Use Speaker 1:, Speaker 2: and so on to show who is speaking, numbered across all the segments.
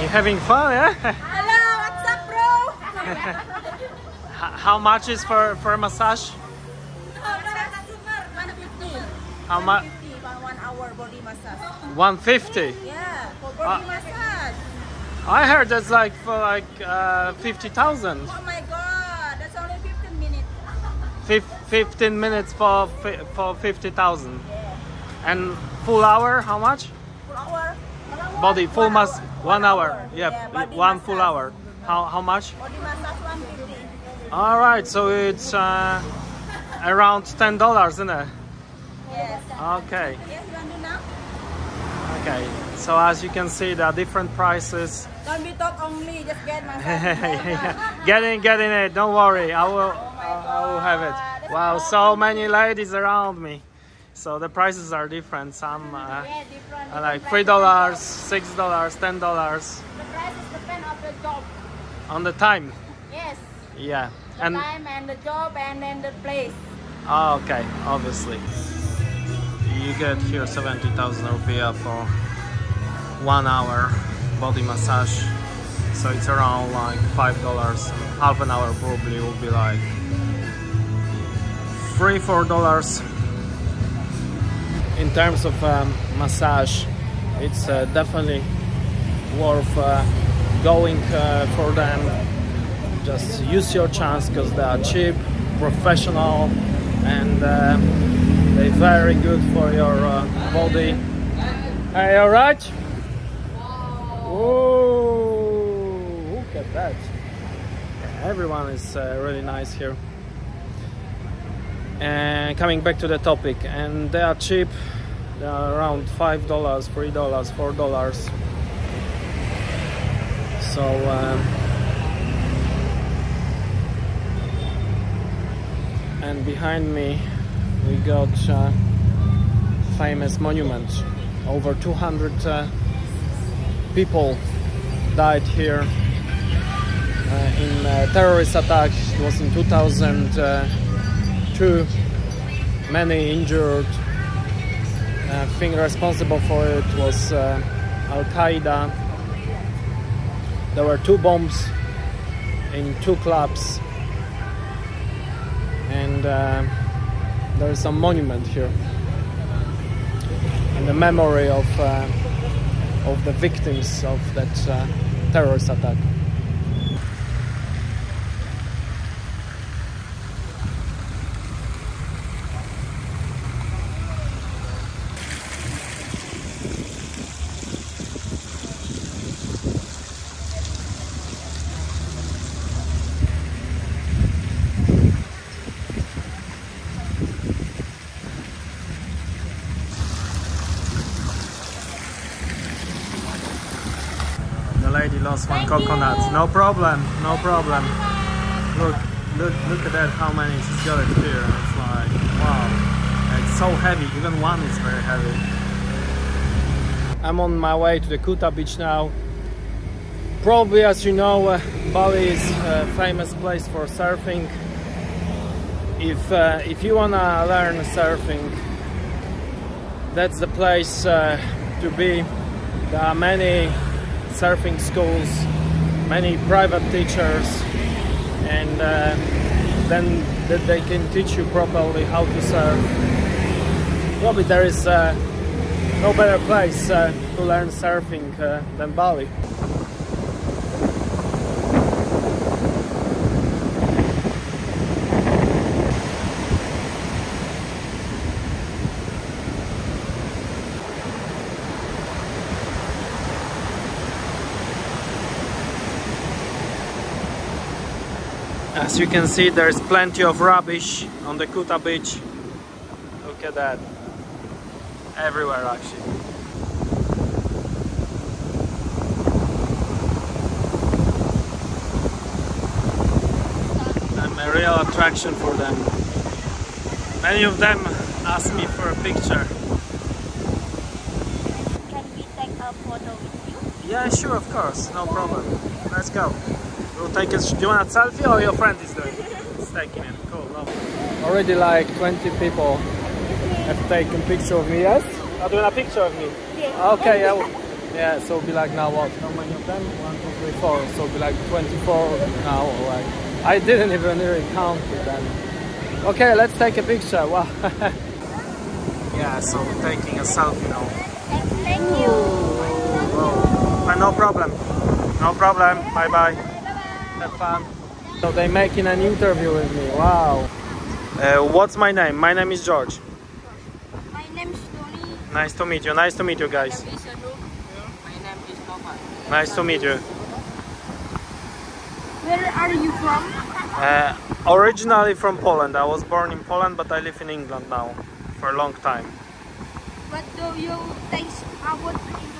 Speaker 1: You having fun, yeah?
Speaker 2: Hello, what's up, bro?
Speaker 1: How much is for for a massage?
Speaker 2: 150.
Speaker 1: How much?
Speaker 2: 150 one hour body massage.
Speaker 1: 150.
Speaker 2: Yeah, for body
Speaker 1: Ah.
Speaker 2: massage.
Speaker 1: I heard that's like for like uh, 50,000.
Speaker 2: Oh my god, that's only 15 minutes.
Speaker 1: Fif- 15 minutes for fi- for 50,000.
Speaker 2: Yeah.
Speaker 1: And full hour, how much?
Speaker 2: Full hour. Hour.
Speaker 1: Body full mass
Speaker 2: hour.
Speaker 1: one hour. Yeah,
Speaker 2: body
Speaker 1: one full hour. How how much?
Speaker 2: Body massage 150.
Speaker 1: All right, so it's uh, around ten dollars, isn't it?
Speaker 2: Yes.
Speaker 1: Okay,
Speaker 2: Yes, you want to know?
Speaker 1: okay. So as you can see, there are different prices.
Speaker 2: Don't be talk only, just get massage.
Speaker 1: get in, get in it. Don't worry, I will. I will have it. Wow, so many ladies around me. So the prices are different. Some uh,
Speaker 2: Yeah, different.
Speaker 1: are like three dollars, six dollars, ten dollars
Speaker 2: The prices depend on the job.
Speaker 1: on the time.
Speaker 2: Yes.
Speaker 1: Yeah,
Speaker 2: The
Speaker 1: and
Speaker 2: time and the job and then the place.
Speaker 1: oh, okay, obviously. You get here 70,000 rupiah for one hour body massage. So it's around like five dollars. Half an hour probably will be like three, four dollars. In terms of um, massage, it's uh, definitely worth uh, going uh, for them. Just use your chance because they are cheap, professional, and uh, they're very good for your uh, body. Hey, all right? Whoa, look at that. Everyone is uh, really nice here. And coming back to the topic, and they are cheap. They are around five dollars, three dollars, four dollars. So um, and behind me we got uh, famous monument. Over 200 uh, people died here uh, in a terrorist attack. It was in 2002. Many injured. I think responsible for it was uh, Al Qaeda. There were two bombs in two clubs, and uh, there is a monument here in the memory of uh, of the victims of that uh, terrorist attack. Lady lost one
Speaker 2: Thank
Speaker 1: coconut.
Speaker 2: you.
Speaker 1: No problem, no problem. Look, look, look at that. How many she's got it here? It's like wow. It's so heavy. Even one is very heavy. I'm on my way to the Kuta beach now. Probably, as you know, uh, Bali is a famous place for surfing. If uh, if you wanna learn surfing, that's the place uh, to be. There are many surfing schools, many private teachers, and uh, then that they can teach you properly how to surf. Probably there is uh, no better place uh, to learn surfing uh, than Bali. As you can see, there's plenty of rubbish on the Kuta beach. Look at that. Everywhere, actually. I'm a real attraction for them. Many of them ask me for a picture.
Speaker 2: Can we take a photo with you?
Speaker 1: Yeah, sure, of course, no problem. Let's go. We'll take a. Do you want a selfie or your friend is doing it? It's taking it. Cool. No. Already like 20 people have taken picture of me. Yes. Are doing a picture of me?
Speaker 2: Yeah.
Speaker 1: Okay, yeah. Yeah, so it'll be like now what? How many of them? One, two, three, four. So it'll be like 24 now. Like I didn't even really count it then. Okay, let's take a picture. Wow. yeah, so we're taking a selfie now.
Speaker 2: Thank you.
Speaker 1: But no problem. No problem. Bye bye. Have fun. So they're making an interview with me. Wow. Uh, what's my name? My name is George.
Speaker 2: My name is Tony.
Speaker 1: Nice to meet you. Nice to meet you guys.
Speaker 2: My name is Papa.
Speaker 1: Nice to meet you.
Speaker 2: Where are you from?
Speaker 1: Uh, originally from Poland. I was born in Poland, but I live in England now for a long time.
Speaker 2: What do you taste about?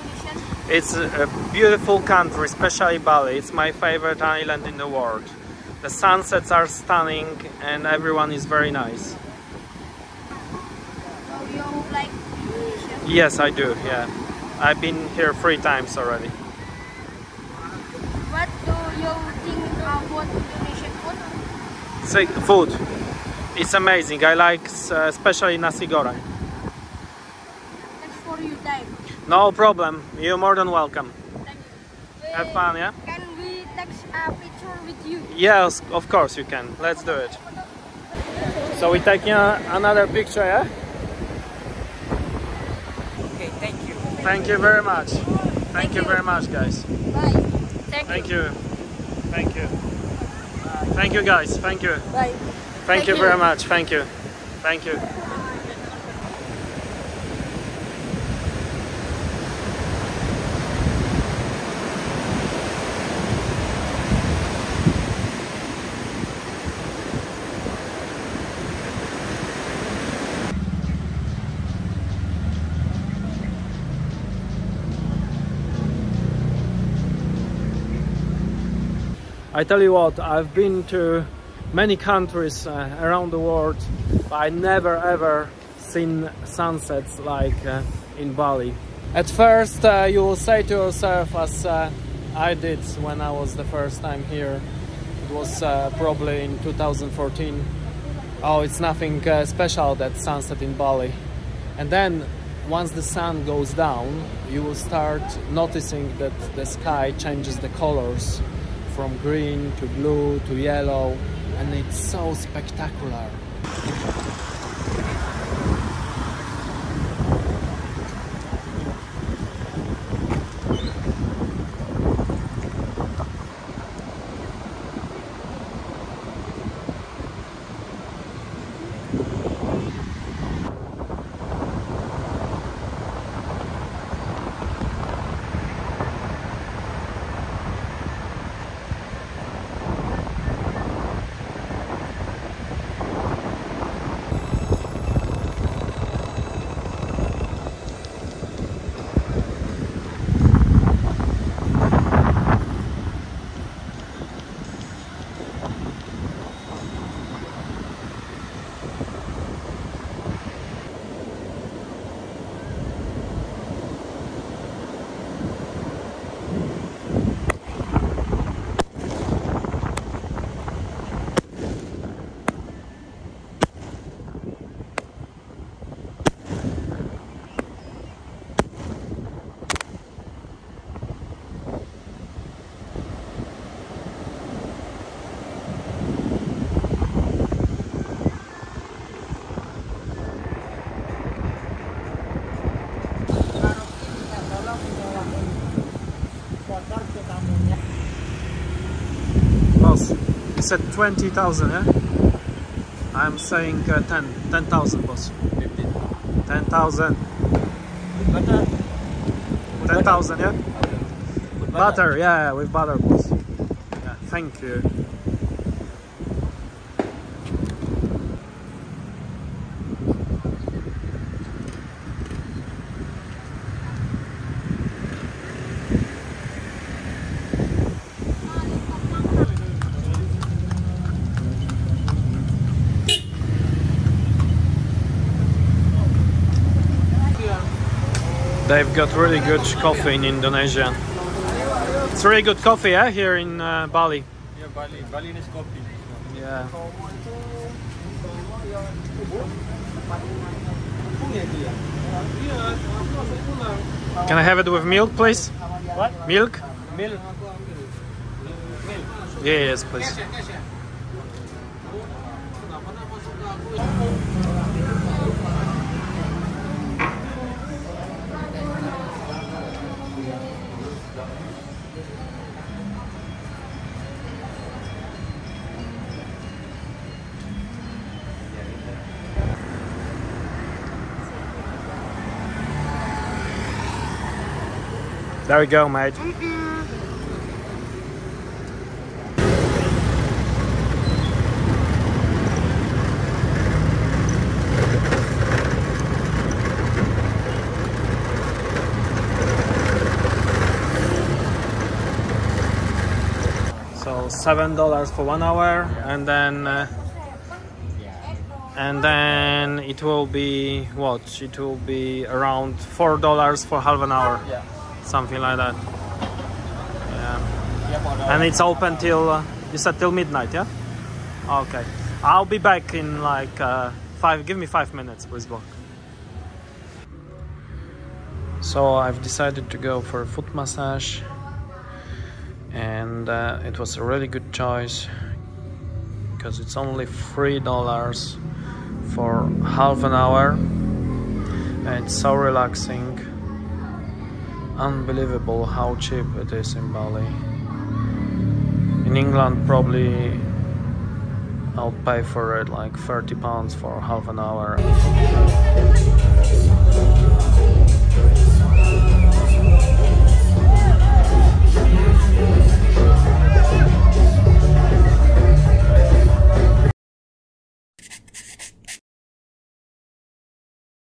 Speaker 1: It's a beautiful country, especially Bali. It's my favorite island in the world. The sunsets are stunning and everyone is very nice.
Speaker 2: You like Indonesia?
Speaker 1: Yes, I do. Yeah. I've been here three times already.
Speaker 2: What do you think about Indonesian food?
Speaker 1: Say, food. It's amazing. I like uh, especially nasi goreng.
Speaker 2: Thanks for your time.
Speaker 1: No problem. You're more than welcome.
Speaker 2: Thank you.
Speaker 1: Have fun, yeah?
Speaker 2: Can we take a picture with you?
Speaker 1: Yes, of course you can. Let's do it. So we're taking a, another picture, yeah?
Speaker 3: Okay, thank you.
Speaker 1: Thank you very much. Thank, you. very much, guys.
Speaker 2: Bye. Thank,
Speaker 1: Thank you. Thank you. Thank you, guys. Thank you.
Speaker 2: Bye.
Speaker 1: Thank,
Speaker 2: Thank
Speaker 1: you
Speaker 2: you.
Speaker 1: very much. Thank you. Thank you. I tell you what, I've been to many countries uh, around the world, but I never ever seen sunsets like uh, in Bali. At first, uh, you will say to yourself, as uh, I did when I was the first time here, it was uh, probably in 2014. Oh, it's nothing special that sunset in Bali. And then, once the sun goes down, you will start noticing that the sky changes the colors from green to blue to yellow, and it's so spectacular. Boss, you said 20,000, yeah? I'm saying uh, 10, 10,000, boss. 10,000.
Speaker 3: Butter.
Speaker 1: 10,000, yeah? Butter, yeah, yeah, with butter, boss. Yeah, thank you. They've got really good coffee in Indonesia. It's really good coffee, yeah, here in uh, Bali.
Speaker 3: Yeah, Bali, Balinese coffee.
Speaker 1: Yeah. Can I have it with milk, please?
Speaker 3: What?
Speaker 1: Milk?
Speaker 3: Milk.
Speaker 1: Yeah, yes, please. There we go, mate. So seven dollars for one hour, and then uh, and then it will be what? It will be around four dollars for half an hour,
Speaker 3: Yeah.
Speaker 1: Something like that. Yeah.
Speaker 3: Yeah,
Speaker 1: And it's open till uh, you said till midnight, yeah? Okay. I'll be back in like uh, five. Give me five minutes, please, block. So I've decided to go for a foot massage, and uh, it was a really good choice because it's only three dollars for half an hour, and it's so relaxing. Unbelievable how cheap it is in Bali. In England, probably I'll pay for it like 30 pounds for half an hour.